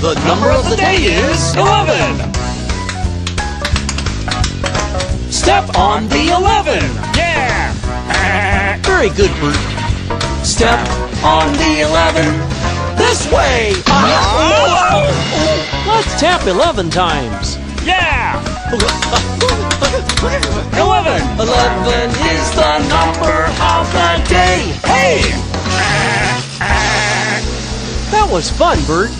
The number of the day is 11. Step on the 11. Yeah! Very good, Bert. Step on the 11. This way. Uh-huh. Let's tap 11 times. Yeah! 11! 11 is the number of the day. Hey! That was fun, Bert.